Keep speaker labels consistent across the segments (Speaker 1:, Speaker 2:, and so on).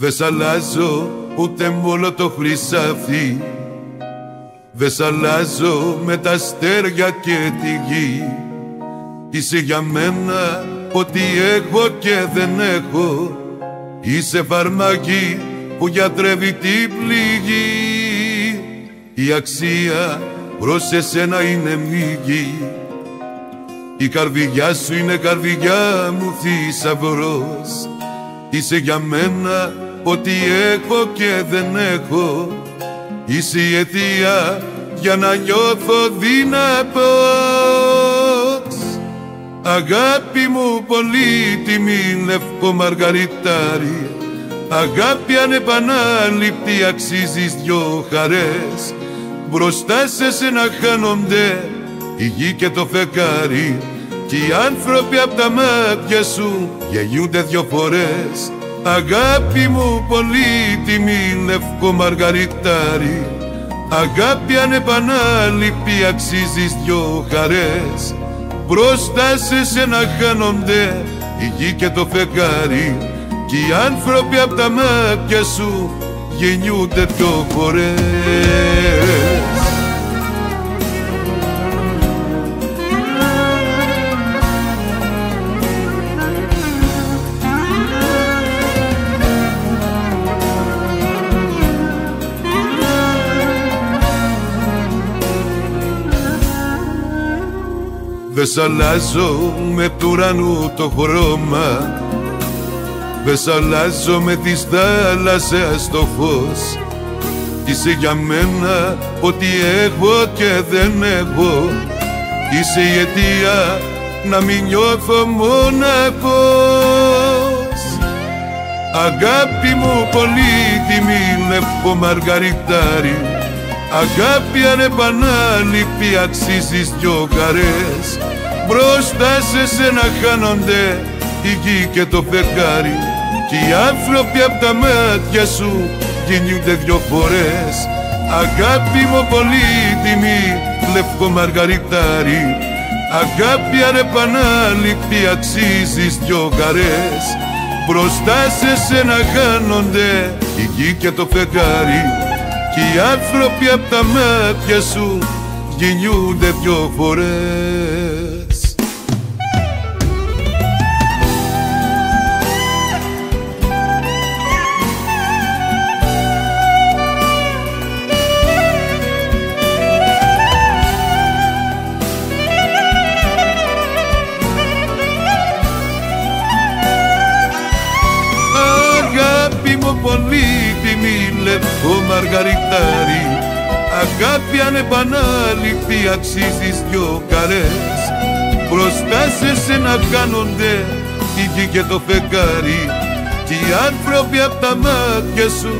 Speaker 1: Δε σ' αλλάζω ούτε μόνο το χρυσάφι. Δε σ' αλλάζω με τα αστέρια και τη γη. Είσαι για μένα ό,τι έχω και δεν έχω. Είσαι φαρμακή που γιατρεύει την πληγή. Η αξία προς εσένα είναι μίγη Η καρδιά σου είναι καρδιά μου θησαυρός. Είσαι για μένα ό,τι έχω και δεν έχω Είσαι η αιτία για να νιώθω δυνατός Αγάπη μου πολύτιμη λευκό μαργαριτάρι Αγάπη ανεπανάληπτη αξίζεις δυο χαρές. Μπροστά σε σένα χάνονται η γη και το φεκάρι Κι οι άνθρωποι απ' τα μάτια σου γελιούνται δυο φορές Αγάπη μου πολύτιμη λευκό μαργαριτάρι. Αγάπη ανεπανάληπτη αξίζεις δυο χαρές. Μπροστά σε σένα χάνονται η γη και το φεγγάρι. Κι οι άνθρωποι απ' τα μάτια σου γεννιούνται δυο φορές Δε σ' αλλάζω με του ουρανού το χρώμα. Δε σ' αλλάζω με της θάλασσας το φως. Είσαι για μένα ό,τι έχω και δεν έχω. Είσαι η αιτία να μην νιώθω μοναχός Αγάπη μου πολύτιμη λευκό μαργαριτάρι Αγάπη ανεπανάληπτη αξίζεις δυο καρές Μπροστά σε σένα χάνονται η γη και το φεγγάρι. Κι οι άνθρωποι απ' τα μάτια σου γεννιούνται δυο φορές. Αγάπη μου πολύτιμη λευκό μαργαριτάρι. Αγάπη ανεπανάληπτη αξίζεις δυο καρές Μπροστά σε σένα χάνονται η γη και το φεγγάρι. κι οι άνθρωποι απ' τα μάτια σου γεννιούνται δυο φορές λευκό μαργαριτάρι Αγάπη ανεπανάληπτη αξίζεις δυο καρές. Μπροστά σε σένα κάνονται η γη και το φεγγάρι. Κι οι άνθρωποι απ' τα μάτια σου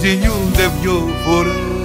Speaker 1: γεννιούνται δυο φορές